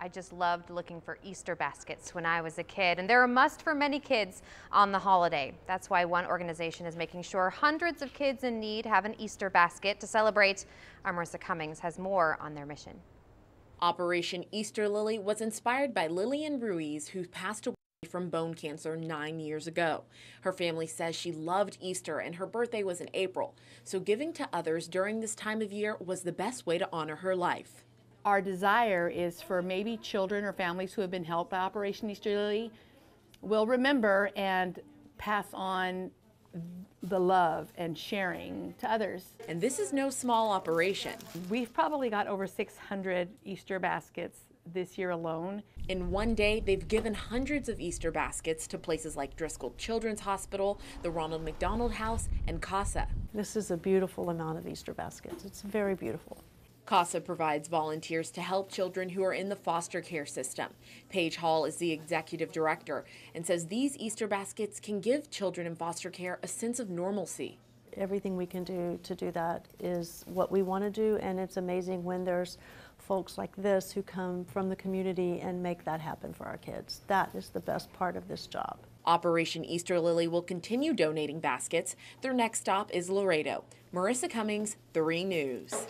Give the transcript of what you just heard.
I just loved looking for Easter baskets when I was a kid, and they're a must for many kids on the holiday. That's why one organization is making sure hundreds of kids in need have an Easter basket to celebrate. Our Marissa Cummings has more on their mission. Operation Easter Lilly was inspired by Lillian Ruiz, who passed away from bone cancer nine years ago. Her family says she loved Easter and her birthday was in April, so giving to others during this time of year was the best way to honor her life. Our desire is for maybe children or families who have been helped by Operation Easter Lilly will remember and pass on the love and sharing to others. And this is no small operation. We've probably got over 600 Easter baskets this year alone. In one day, they've given hundreds of Easter baskets to places like Driscoll Children's Hospital, the Ronald McDonald House, and CASA. This is a beautiful amount of Easter baskets. It's very beautiful. CASA provides volunteers to help children who are in the foster care system. Paige Hall is the executive director and says these Easter baskets can give children in foster care a sense of normalcy. Everything we can do to do that is what we want to do, and it's amazing when there's folks like this who come from the community and make that happen for our kids. That is the best part of this job. Operation Easter Lilly will continue donating baskets. Their next stop is Laredo. Marissa Cummings, 3 News.